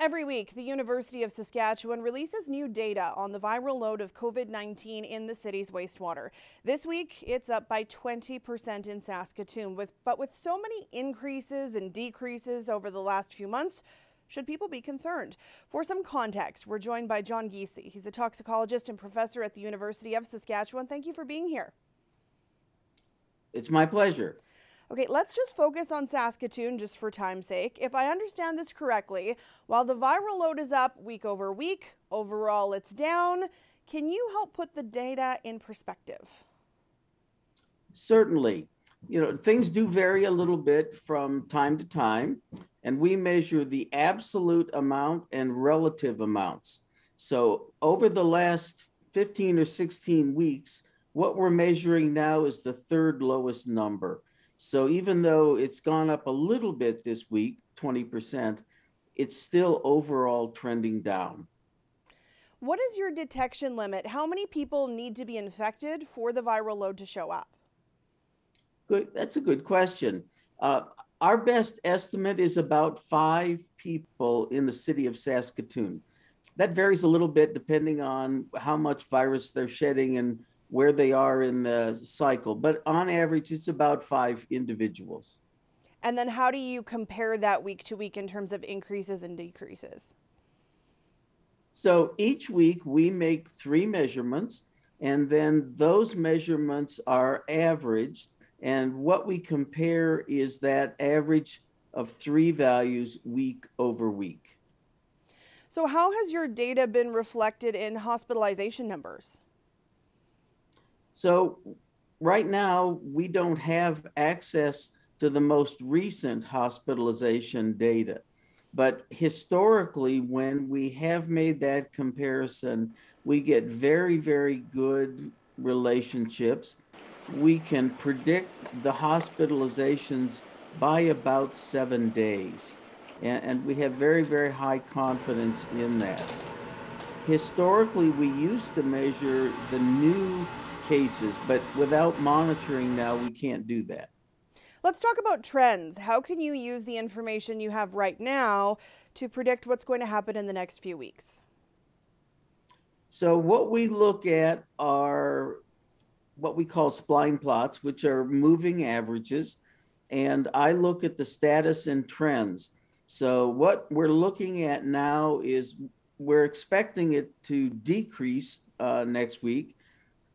Every week, the University of Saskatchewan releases new data on the viral load of COVID 19 in the city's wastewater. This week, it's up by 20% in Saskatoon. With, but with so many increases and decreases over the last few months, should people be concerned? For some context, we're joined by John Giesy. He's a toxicologist and professor at the University of Saskatchewan. Thank you for being here. It's my pleasure. Okay, let's just focus on Saskatoon just for time's sake. If I understand this correctly, while the viral load is up week over week, overall it's down. Can you help put the data in perspective? Certainly. You know, things do vary a little bit from time to time, and we measure the absolute amount and relative amounts. So, over the last 15 or 16 weeks, what we're measuring now is the third lowest number. So even though it's gone up a little bit this week, 20%, it's still overall trending down. What is your detection limit? How many people need to be infected for the viral load to show up? Good. That's a good question. Uh, our best estimate is about five people in the city of Saskatoon. That varies a little bit depending on how much virus they're shedding and where they are in the cycle. But on average, it's about five individuals. And then how do you compare that week to week in terms of increases and decreases? So each week we make three measurements, and then those measurements are averaged. And what we compare is that average of three values week over week. So, how has your data been reflected in hospitalization numbers? So right now, we don't have access to the most recent hospitalization data. But historically, when we have made that comparison, we get very, very good relationships. We can predict the hospitalizations by about seven days. And, and, we have very, very high confidence in that. Historically, we used to measure the new cases, but without monitoring now, we can't do that. Let's talk about trends. How can you use the information you have right now to predict what's going to happen in the next few weeks? So, what we look at are what we call spline plots, which are moving averages. And I look at the status and trends. So, what we're looking at now is we're expecting it to decrease uh, next week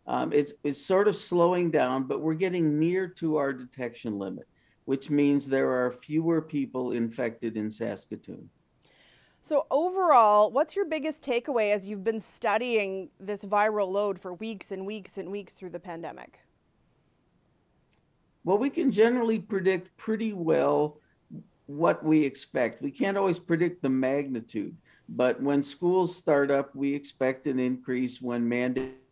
um, it's, it's sort of slowing down, but we're getting near to our detection limit, which means there are fewer people infected in Saskatoon. So, overall, what's your biggest takeaway as you've been studying this viral load for weeks and weeks and weeks through the pandemic? Well, we can generally predict pretty well what we expect. We can't always predict the magnitude, but when schools start up, we expect an increase when mandates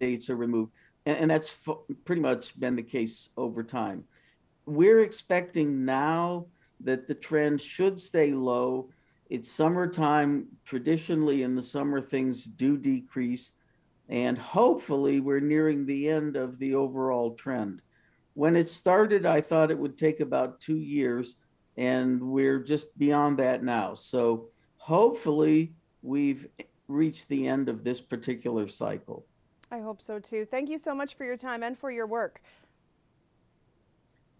dates are removed. And, and that's f- pretty much been the case over time. We're expecting now that the trend should stay low. It's summertime. Traditionally, in the summer, things do decrease. And hopefully, we're nearing the end of the overall trend. When it started, I thought it would take about two years, and we're just beyond that now. So, hopefully, we've reached the end of this particular cycle. I hope so too. Thank you so much for your time and for your work.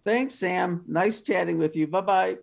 Thanks, Sam. Nice chatting with you. Bye bye.